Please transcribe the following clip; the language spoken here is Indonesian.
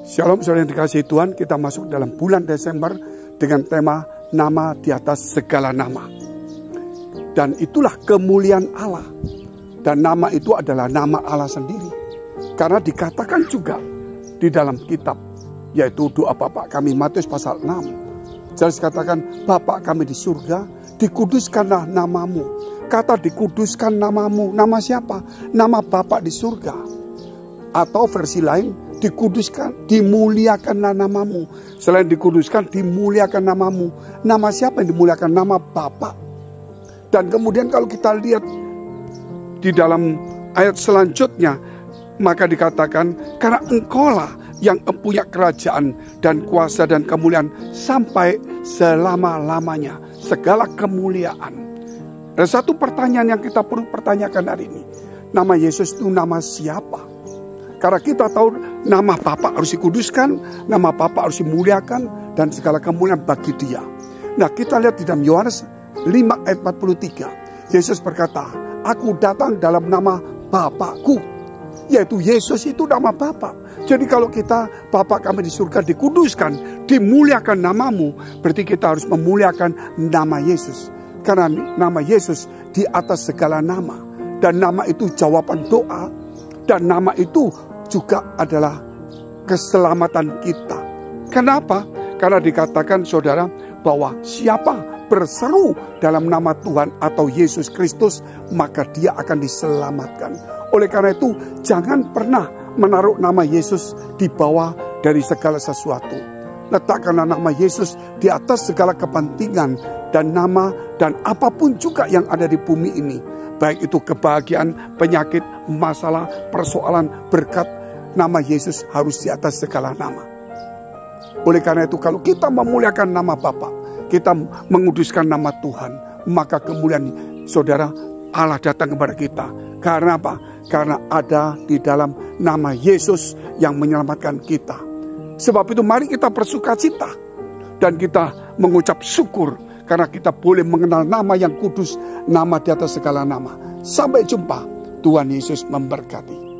Shalom saudara yang dikasih Tuhan, kita masuk dalam bulan Desember dengan tema nama di atas segala nama. Dan itulah kemuliaan Allah. Dan nama itu adalah nama Allah sendiri. Karena dikatakan juga di dalam kitab, yaitu doa Bapak kami Matius pasal 6. Jelas katakan, Bapak kami di surga, dikuduskanlah namamu. Kata dikuduskan namamu, nama siapa? Nama Bapak di surga. Atau versi lain, dikuduskan, dimuliakanlah namamu. Selain dikuduskan, dimuliakan namamu. Nama siapa yang dimuliakan? Nama Bapa. Dan kemudian kalau kita lihat di dalam ayat selanjutnya, maka dikatakan, karena engkaulah yang punya kerajaan dan kuasa dan kemuliaan sampai selama-lamanya. Segala kemuliaan. Ada satu pertanyaan yang kita perlu pertanyakan hari ini. Nama Yesus itu nama siapa? Karena kita tahu nama Bapa harus dikuduskan, nama Bapa harus dimuliakan, dan segala kemuliaan bagi dia. Nah kita lihat di dalam Yohanes 5 ayat 43. Yesus berkata, aku datang dalam nama Bapakku. Yaitu Yesus itu nama Bapa. Jadi kalau kita Bapa kami di surga dikuduskan, dimuliakan namamu, berarti kita harus memuliakan nama Yesus. Karena nama Yesus di atas segala nama. Dan nama itu jawaban doa. Dan nama itu juga adalah keselamatan kita. Kenapa? Karena dikatakan saudara bahwa siapa berseru dalam nama Tuhan atau Yesus Kristus maka dia akan diselamatkan. Oleh karena itu jangan pernah menaruh nama Yesus di bawah dari segala sesuatu. Letakkanlah nama Yesus di atas segala kepentingan dan nama dan apa pun juga yang ada di bumi ini. Baik itu kebahagiaan, penyakit, masalah, persoalan, berkat, nama Yesus harus di atas segala nama. Oleh karena itu kalau kita memuliakan nama Bapa, kita menguduskan nama Tuhan, maka kemuliaan saudara Allah datang kepada kita. Karena apa? Karena ada di dalam nama Yesus yang menyelamatkan kita. Sebab itu mari kita bersuka cita dan kita mengucap syukur karena kita boleh mengenal nama yang kudus, nama di atas segala nama. Sampai jumpa. Tuhan Yesus memberkati.